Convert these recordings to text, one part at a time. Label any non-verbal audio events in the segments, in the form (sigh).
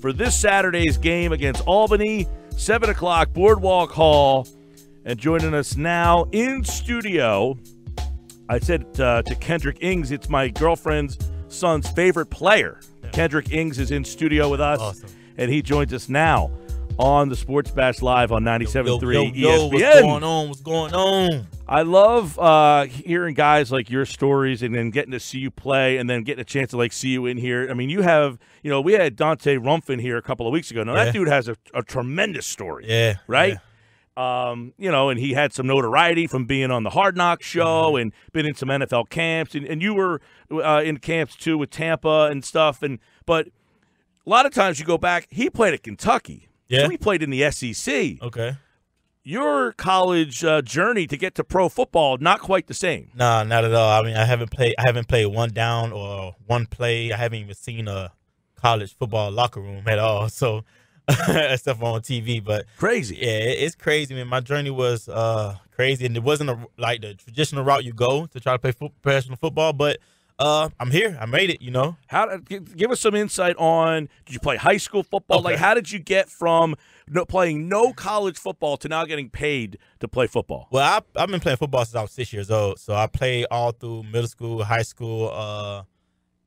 for this Saturday's game against Albany, 7 o'clock, Boardwalk Hall. And joining us now in studio, I said uh, to Kendrick Ings, it's my girlfriend's son's favorite player. Kendrick Ings is in studio with us, Awesome. and he joins us now on the Sports Bash Live on 97.3 yo, yo, ESPN. what's going on? What's going on? I love uh, hearing guys like your stories and then getting to see you play and then getting a chance to like see you in here. I mean, you have, you know, we had Dante Rumpf in here a couple of weeks ago. Now Yeah. that dude has a, a tremendous story, Yeah, right? Um, you know, and he had some notoriety from being on the Hard Knock show and been in some NFL camps, and, and you were uh, in camps too with Tampa and stuff. And but a lot of times you go back, he played at Kentucky. Yeah. So he played in the SEC Okay. Your college uh, journey to get to pro football not quite the same. Nah, not at all. I mean, I haven't played. I haven't played one down or one play. I haven't even seen a college football locker room at all. So, (laughs) except for on TV. But Crazy. yeah, it- it's crazy, man. My journey was uh crazy, and it wasn't a, like the traditional route you go to try to play fo- professional football. But uh, I'm here. I made it. You know. How give, us some insight on did you play high school football? Like how did you get from no, playing no college football to now getting paid to play football? Well, I, I've been playing football since I was six years old. So I played all through middle school, high school. Uh,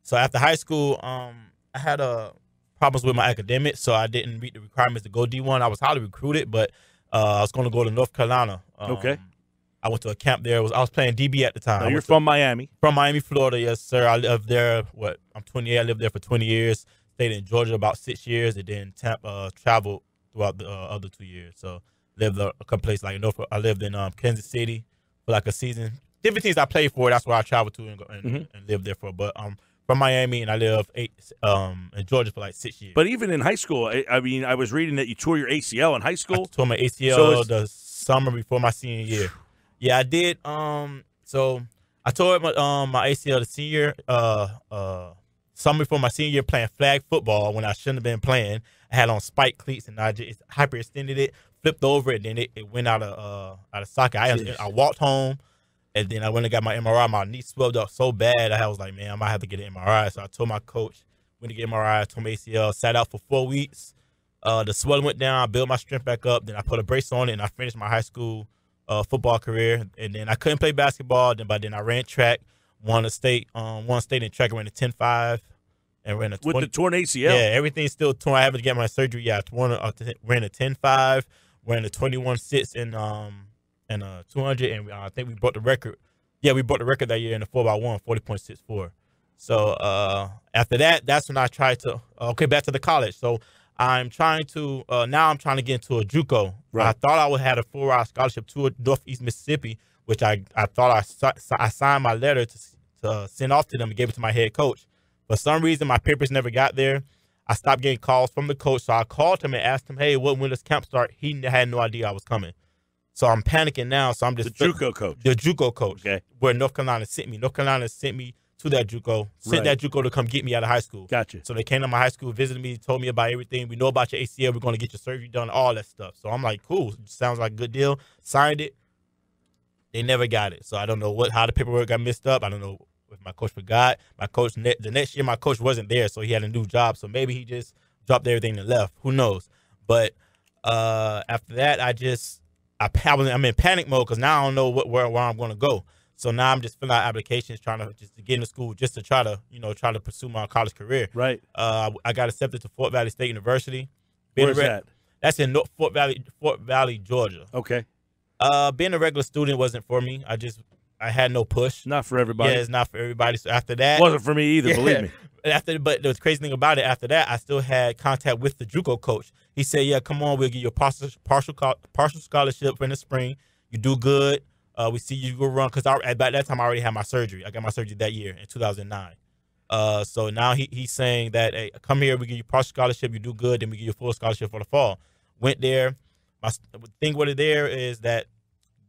so after high school, um, I had uh, problems with my academics, so I didn't meet the requirements to go D1. I was highly recruited, but uh, I was going to go to North Carolina. Um, Okay. I went to a camp there. It was I was playing DB at the time. Now I you're went to- from Miami. from Miami, Florida. Yes, sir. I lived there. What? I'm 28. I lived there for 20 years. Stayed in Georgia about six years, and then Tampa, uh, traveled throughout the uh, other two years. So lived a, a couple places like Norfolk. I lived in um, Kansas City for like a season. Different teams I played for. That's where I traveled to and, and, Mhm. and lived there for. But um, from Miami, and I lived eight um in Georgia for like six years. But even in high school, I, I mean, I was reading that you tore your ACL in high I school. tore my ACL So the summer before my senior year. Yeah, I did. Um, so I tore my um my ACL the senior uh uh summer before my senior year playing flag football when I shouldn't have been playing. I had on spike cleats and I just hyperextended it, flipped over it, then it, it went out of uh out of socket. I Jeez. I walked home. And then I went and got my MRI. My knee swelled up so bad. I was like, man, I might have to get an MRI. So I told my coach, went to get MRI, tore my ACL, sat out for four weeks. Uh, the swelling went down. I built my strength back up. Then I put a brace on it, and I finished my high school uh, football career. And then I couldn't play basketball. Then, by then I ran track, won a state, um, won state in track, ran a 10-5, and ran a with the torn ACL. yeah, everything's still torn. I haven't get my surgery. Yeah, I won a, uh, ran a 10-5, ran a 21-6 in um and uh 200, and uh, I think we broke the record. Yeah, we broke the record that year in the 4x1, 40.64. So uh, after that, that's when I tried to okay back to the college. So I'm trying to uh, now I'm trying to get into a JUCO. Right. I thought I would have a four hour scholarship to Northeast Mississippi, which I I thought I I signed my letter to to uh, send off to them and gave it to my head coach. For some reason, my papers never got there. I stopped getting calls from the coach, so I called him and asked him, "Hey, what when does camp start?" He had no idea I was coming. So I'm panicking now. So I'm just The JUCO coach. the JUCO coach, Okay. where North Carolina sent me. North Carolina sent me to that JUCO, sent Right. that JUCO to come get me out of high school. Gotcha. So they came to my high school, visited me, told me about everything. We know about your ACL. We're going to get your surgery done, all that stuff. So I'm like, cool. Sounds like a good deal. Signed it. They never got it. So I don't know what how the paperwork got messed up. I don't know if my coach forgot. My coach ne- the next year my coach wasn't there, so he had a new job. So maybe he just dropped everything and left. Who knows? But uh after that, I just I, I was, I'm in panic mode because now I don't know what where, where I'm going to go. So now I'm just filling out applications, trying to just to get into school, just to try to you know try to pursue my college career. Right. Uh, I got accepted to Fort Valley State University. Where's that? That's in North Fort Valley, Fort Valley, Georgia. Okay. Uh, being a regular student wasn't for me. I just I had no push. Not for everybody. Yeah, it's not for everybody. So after that, Wasn't for me either, Yeah. believe me. (laughs) after but the crazy thing about it, after that, I still had contact with the JUCO coach. He said, "Yeah, come on, we'll give you a partial partial partial scholarship in the spring. You do good. Uh, we see you go run because at that time I already had my surgery. I got my surgery that year in 2009. Uh, so now he, he's saying that hey, come here, we give you partial scholarship. You do good, then we give you a full scholarship for the fall. Went there. My thing with it there is that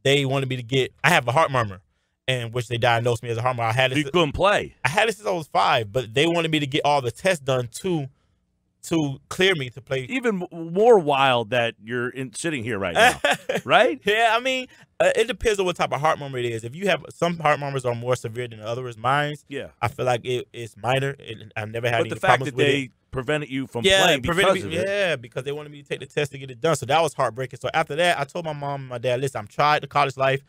they wanted me to get. I have a heart murmur, and which they diagnosed me as a heart murmur. I had it. You it. couldn't play. I had it since I was five, but they wanted me to get all the tests done to to clear me to play. Even more wild that you're in, sitting here right now, (laughs) right? yeah, I mean, uh, it depends on what type of heart murmur it is. If you have some heart murmurs are more severe than others, mine's. Yeah. I feel like it, it's minor. It, I've never had But any the fact problems that with they it. prevented you from yeah, playing because me- of it. yeah, because they wanted me to take the test to get it done. So that was heartbreaking. So after that, I told my mom and my dad, listen, I'm tried the college life.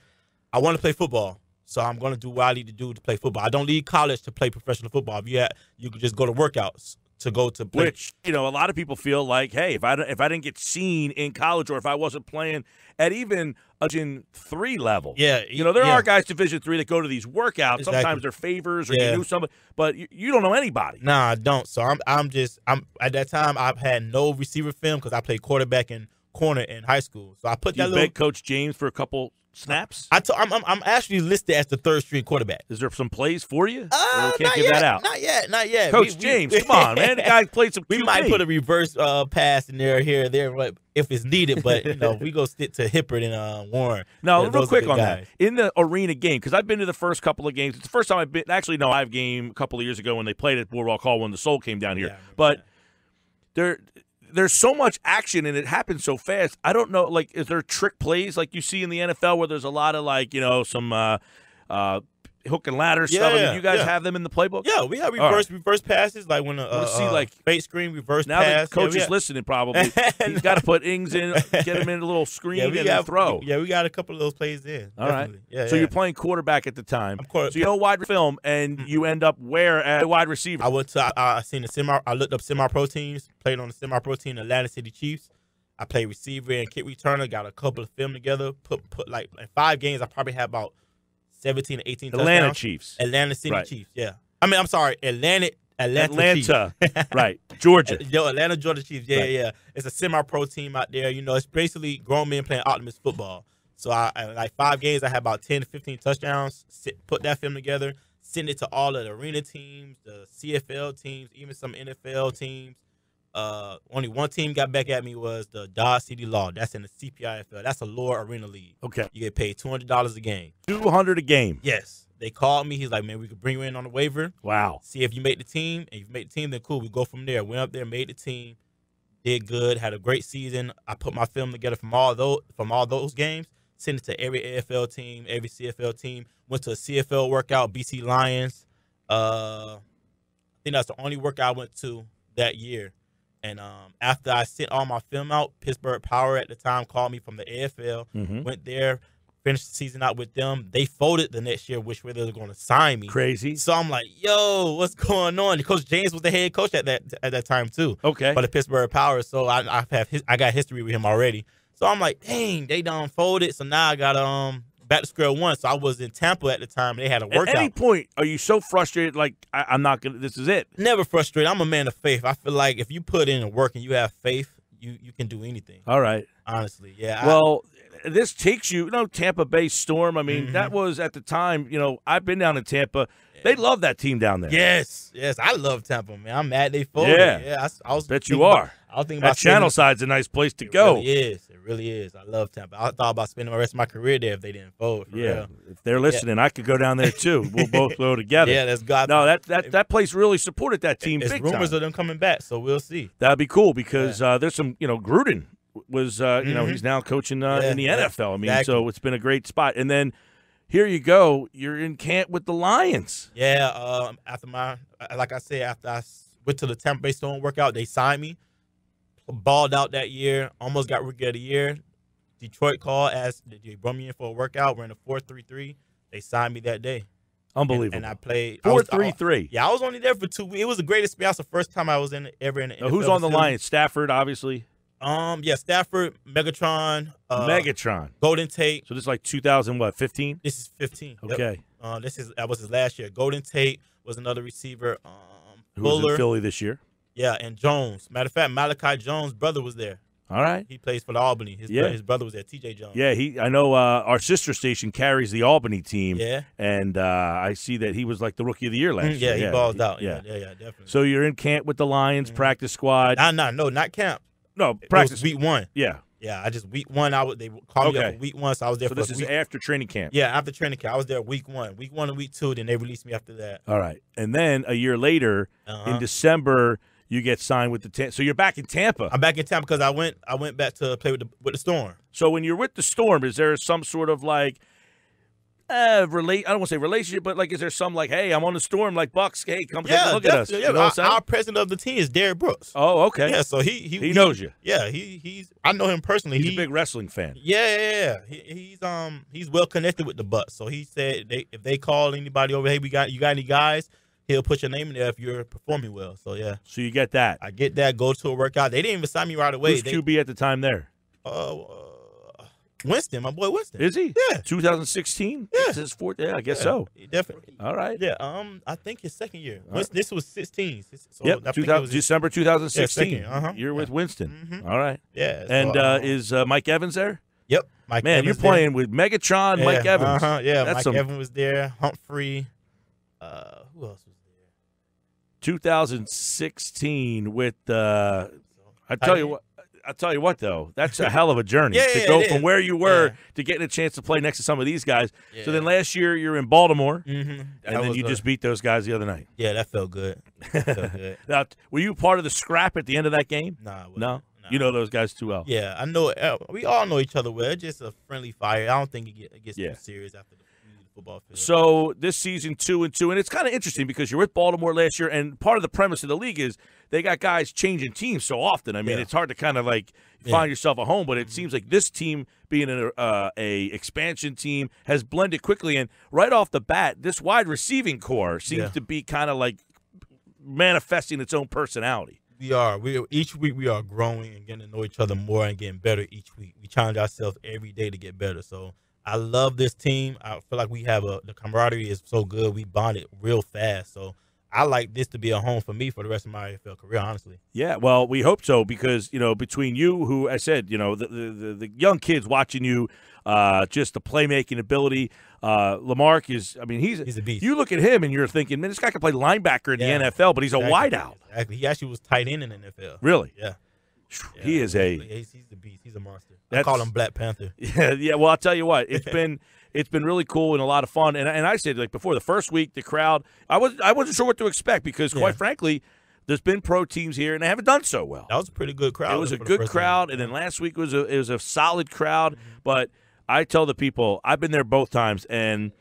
I want to play football. So I'm gonna do what I need to do to play football. I don't need college to play professional football. If you had, you could just go to workouts to go to play. Which you know, a lot of people feel like, hey, if I if I didn't get seen in college, or if I wasn't playing at even a Division three level, yeah, you know, there yeah. are guys Division three that go to these workouts. Exactly. Sometimes they're favors, or Yeah. you knew somebody, but you, you don't know anybody. Nah, I don't. So I'm I'm just I'm at that time I've had no receiver film because I played quarterback and corner in high school. So I put Do you that little. beg Coach James for a couple snaps? I t- I'm, I'm I'm actually listed as the third string quarterback. Is there some plays for you? Uh, we can't not give yet, that out. Not yet. Not yet. Coach We- we- James, (laughs) come on, man. The guy played some. we QB. might put a reverse uh, pass in there, here, there, if it's needed. But you know, (laughs) we go stick to Hippard and uh, Warren. No, Yeah, real quick on guys. that. In the arena game, because I've been to the first couple of games. It's the first time I've been. Actually, no, I've game a couple of years ago when they played at Boardwalk Hall when the Soul came down here. Yeah, but that. there, there's so much action and it happens so fast. I don't know. Like, is there trick plays like you see in the NFL where there's a lot of like you know some uh, uh, hook and ladder stuff? I mean, you guys yeah. have them in the playbook. Yeah, we have All right. reverse reverse passes like when a uh, see, uh, like- fake screen reverse Now pass. that coach yeah, is listening, probably (laughs) he's got to put Ings in, (laughs) get him in a little screen yeah, we and got throw. Yeah, we got a couple of those plays in. All right. definitely. Yeah. So yeah. you're playing quarterback at the time. I'm so you know wide film, and you end up where at wide receiver. I went to I, I seen the semi. I looked up semi pro teams. Played on the semi pro team, Atlanta City Chiefs. I played receiver and kick returner. Got a couple of film together. Put put like in five games. I probably had about seventeen to eighteen. Atlanta touchdowns. Chiefs. Atlanta City Right. Chiefs. Yeah. I mean, I'm sorry, Atlanta. Atlanta. Atlanta. (laughs) right. Georgia. (laughs) Yo, Atlanta Georgia Chiefs. Yeah, Right. yeah, yeah. It's a semi-pro team out there. You know, it's basically grown men playing optimist football. So I, I like five games. I had about 10 to 15 touchdowns. Sit, put that film together. Send it to all of the arena teams, the CFL teams, even some NFL teams. Uh, only one team got back at me was the Dodge City Law. That's in the CPIFL. That's a lower arena league. Okay. You get paid two hundred dollars a game. Two hundred a game. Yes, they called me. He's like, man, we could bring you in on the waiver Wow. see if you make the team. And if you make the team, then cool. We go from there. Went up there, made the team, did good, had a great season. I put my film together from all those from all those games. Sent it to every AFL team, every CFL team. Went to a CFL workout, BC Lions. Uh, I think that's the only workout I went to that year. And um, after I sent all my film out, Pittsburgh Power at the time called me from the AFL. hmm Went there, finished the season out with them. They folded the next year, which way they were going to sign me. Crazy. So I'm like, yo, what's going on? Coach James was the head coach at that at that time too, Okay. for the Pittsburgh Power. So I I have his, I got history with him already. So I'm like, dang, they done folded. So now I got um back to square one. So I was in Tampa at the time. They had a workout. At any point, are you so frustrated? Like I, I'm not gonna. This is it. Never frustrated. I'm a man of faith. I feel like if you put in the work and you have faith, you you can do anything. All right. Honestly, yeah. I- Well, this takes you. You know, Tampa Bay Storm. I mean, Mhm. that was at the time. You know, I've been down in Tampa. They love that team down there. yes, yes, I love Tampa, man. I'm mad they folded. Yeah. yeah. I, I was Bet you about- are. I was thinking about That Channel spending- Side's a nice place to go. really is. It really is. I love Tampa. I thought about spending the rest of my career there if they didn't fold. For Yeah. real. If they're listening, I could go down there too. We'll (laughs) both go together. Yeah, that's God. No, that that that place really supported that team it's big rumors time. of them coming back, so we'll see. That'd be cool because uh, there's some, you know, Gruden was, uh, you know, Mhm. he's now coaching uh, Yeah, in the yeah, NFL. I mean, exactly. so it's been a great spot. And then here you go, you're in camp with the Lions. Yeah. Um. After my, like I said, after I went to the Tampa Bay Storm workout, they signed me. Balled out that year. Almost got rookie of the year. Detroit called, asked, they brought me in for a workout. We're in a four three three. They signed me that day. Unbelievable. And, I played I three three. Yeah, I was only there for two. weeks. It was the greatest experience. The first time I was in ever in. the Now, who's on the line? Stafford, obviously. Um, yeah, Stafford, Megatron, uh, Megatron. Golden Tate. So this is like 2000 what 15? This is 15. Yep. Okay. Uh, this is that was his last year. Golden Tate was another receiver. Um, Who was in Philly this year? Yeah, and Jones. Matter of fact, Malachi Jones' brother was there. All right. He plays for the Albany. His Yeah. bro- his brother was there. T.J. Jones. Yeah, he. I know uh, our sister station carries the Albany team, yeah, and uh, I see that he was like the rookie of the year last Mm, year. yeah. He balled out. Yeah, Yeah. yeah, yeah, definitely. So you're in camp with the Lions Mhm. practice squad. nah, nah, no, not camp. no, practice. week one. yeah. Yeah, I just week one. I was they called me up week one, so I was there So for this is week. after training camp. yeah, after training camp, I was there week one, week one and week two. Then they released me after that. All right. And then a year later, Uh-huh. in December, you get signed with the Tam- so you're back in Tampa. I'm back in town because I went I went back to play with the with the Storm. So when you're with the Storm, is there some sort of like uh, relate. I don't want to say relationship, but like, is there some like, hey, I'm on the storm, like Bucks. Hey, come take a Yeah, look at us. definitely. You Yeah, know our, our president of the team is Derrick Brooks. oh, okay. Yeah, so he he, He knows you. Yeah, he he's I know him personally. He's he, a big wrestling fan. Yeah, yeah, yeah. He, he's um he's well connected with the Bucks. So he said they if they call anybody over, hey, we got you got any guys? He'll put your name in there if you're performing well. So yeah, So you get that. I get that. Go to a workout. They didn't even sign me right away. Who's They, QB at the time there? uh, uh, Winston, my boy Winston. Is he? Yeah. 2016? Yeah. It's his fourth. Yeah, I guess Yeah, so. Definitely. All right. Yeah. Um, I think his second year. Winston, This was 16. So yep. I 2000, was December 2016. Yeah, second, uh-huh. You're with Yeah. Winston. Mhm. All right. Yeah. so, And uh, um, is uh, Mike Evans there? yep. Mike Man, you're Evans there. playing with Megatron, Mike Evans. Uh-huh, yeah, That's Mike some- Evans was there. Humphries. Uh, who else was there? 2016 with. Uh, I I- tell you what. I tell you what, though, that's a hell of a (laughs) journey Yeah, to yeah, go from is. where you were Yeah. to getting a chance to play next to some of these guys. So then last year you're in Baltimore, Mm-hmm. and then you just beat those guys the other night. yeah, that felt good. That felt (laughs) good. Now, were you part of the scrap at the end of that game? Nah, I. No, Nah. you know those guys too well. Yeah, I know. Uh, we all know each other well. It's just a friendly fire. I don't think it, gets too serious after the football field. So this season two and two, and it's kind of interesting because you're with Baltimore last year, and part of the premise of the league is they got guys changing teams so often. I mean, Yeah. it's hard to kind of like Yeah. find yourself a home, but it seems like this team being a, uh, a expansion team has blended quickly, and right off the bat, this wide receiving core seems Yeah. to be kind of like manifesting its own personality. we are. We each week we are growing and getting to know each other more and getting better each week. We challenge ourselves every day to get better. So I love this team. I feel like we have a the camaraderie is so good. We bonded real fast. So I like this to be a home for me for the rest of my AFL career. Honestly. Yeah, well, we hope so because you know between you, who I said, you know, the the, the, young kids watching you, uh, just the playmaking ability. Uh, LaMark is, I mean, he's He's a beast. You look at him and you're thinking, man, this guy can play linebacker in Yeah. the NFL, but he's a wideout. Exactly. He actually was tight end in the NFL. Really, Yeah. He is a He's, he's the beast. He's a monster. I call him Black Panther. (laughs) Yeah, yeah. Well, I'll tell you what, it's (laughs) been it's been really cool and a lot of fun. And and I said like before the first week, the crowd, I was I wasn't sure what to expect because quite Yeah. frankly, there's been pro teams here and they haven't done so well. That was a pretty good crowd. it was a good crowd, game. and then last week was a it was a solid crowd. Mm-hmm. But I tell the people I've been there both times, and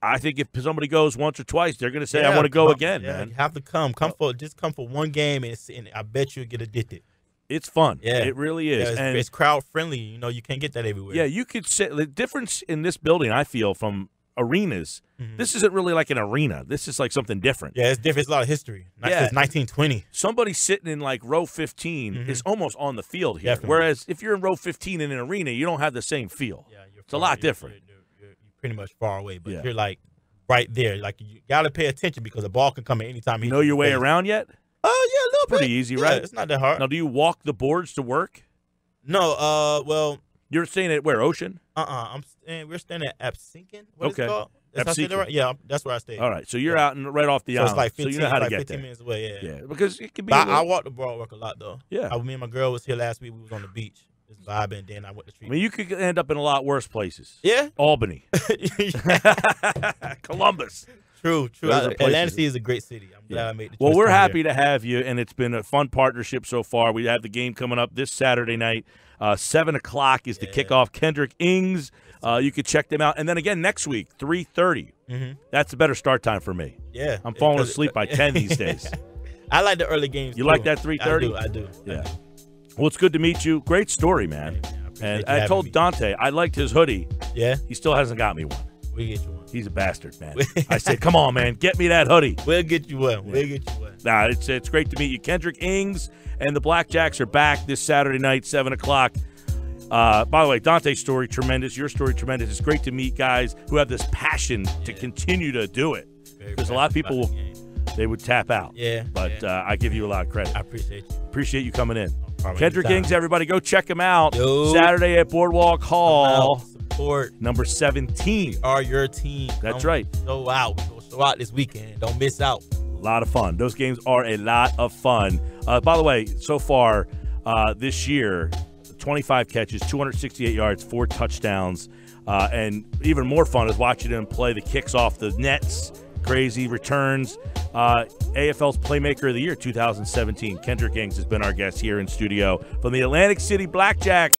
I think if somebody goes once or twice, they're going to say I want to go again, yeah, man. You have to come. Come for just come for one game, and, and I bet you'll get addicted. It's fun. Yeah. it really is. Yeah, it's, and it's crowd friendly. You know, you can't get that everywhere. yeah, you could say the difference in this building. I feel from arenas. Mhm. This isn't really like an arena. This is like something different. yeah, it's different. It's a lot of history. Yeah. since 1920. somebody sitting in like row 15 Mhm. is almost on the field here. Definitely. Whereas if you're in row 15 in an arena, you don't have the same feel. Yeah, you're It's a lot you're- different. You're, you're, you're pretty much far away, but Yeah. you're like right there. Like you got to pay attention because the ball can come at any time. You know your way around yet? Oh yeah, a little Pretty bit. easy, Yeah, right? It's not that hard. Now, do you walk the boards to work? No, uh, well, You're staying at where? Ocean? uh, uh I'm st- we're staying at Absecon. What is Okay. it called? Is right? Yeah, that's where I stay. All right. So you're Yeah. out and right off the So island. it's like 15, so you know how to get 15 there. minutes away. Yeah. Yeah, because it can be. But a I, I little- walk the boardwalk a lot though. Yeah. I, me and my girl was here last week. We was on the beach, just vibing. Then I went to I mean, you could end up in a lot worse places. yeah. Albany, (laughs) (laughs) (laughs) Columbus. True, true. Those are I- Atlanta. City is a great city. I'm glad Yeah. I made the. Well, we're happy here. to have you, and it's been a fun partnership so far. We have the game coming up this Saturday night. Uh, Seven o'clock is the Yeah. kickoff. Kendrick Ings. Uh, you could check them out, and then again next week, three thirty. Mhm. That's a better start time for me. Yeah, I'm falling asleep by ten these (laughs) days. I like the early games. You too. like that 3:30? I do. I do. I Yeah. do. Well, it's good to meet you. Great story, man. Yeah, I And I told me. Dante I liked his hoodie. Yeah, He still hasn't got me one. we get you one. He's a bastard, man. (laughs) I said, "Come on, man, get me that hoodie." We'll get you one. We'll get you one. Nah, it's it's great to meet you. Kendrick Ings and the Blackjacks are back this Saturday night, seven o'clock. Uh, by the way, Dante's story tremendous. Your story tremendous. It's great to meet guys who have this passion to continue to do it. Because a lot of people will- the. They would tap out, Yeah, but yeah. uh, I give you a lot of credit. I appreciate you. Appreciate you coming in. Kendrick. Ings, everybody, go check him out Yo. Saturday at Boardwalk Hall, support. number seventeen. Are your team? That's Come right. Show out. We show out this weekend. Don't miss out. A lot of fun. Those games are a lot of fun. Uh, by the way, so far uh, this year, 25 catches, 268 yards, four touchdowns, uh, and even more fun is watching him play the kicks off the nets. Crazy returns. Uh, AFL's Playmaker of the Year 2017. Kendrick Ings has been our guest here in studio from the Atlantic City Blackjacks.